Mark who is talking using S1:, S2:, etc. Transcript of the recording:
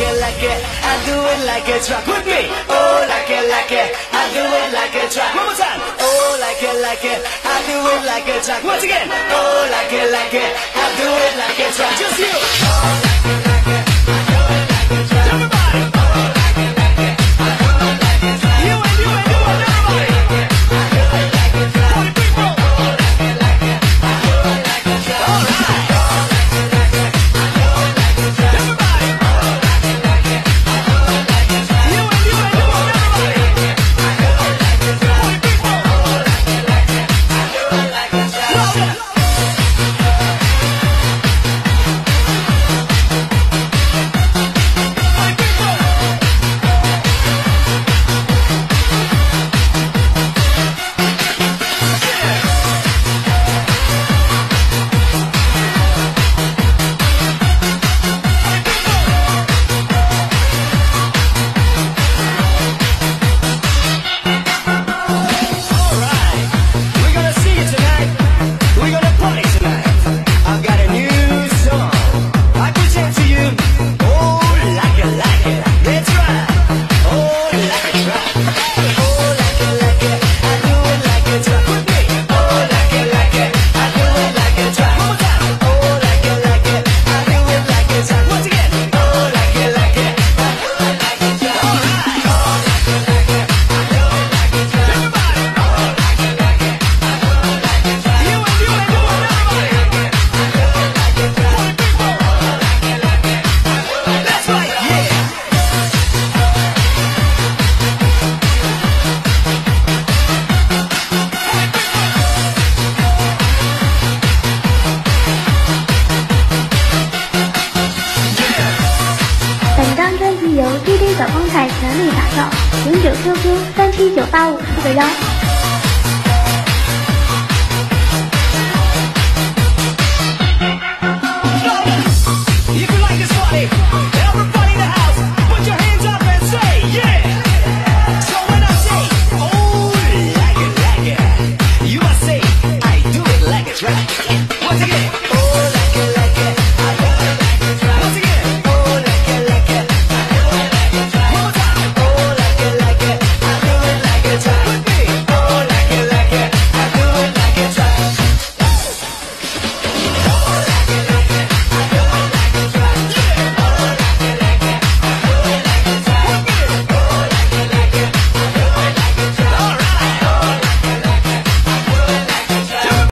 S1: it, like it, I do it like a track with me. Oh, like it, like it, I do it like a track. One more time. Oh, like it, like it, I do it like a track. Once again. Oh, like it, like it, I do it like a track. Just you.
S2: 全力打造，零九 QQ 三七九八五四个幺。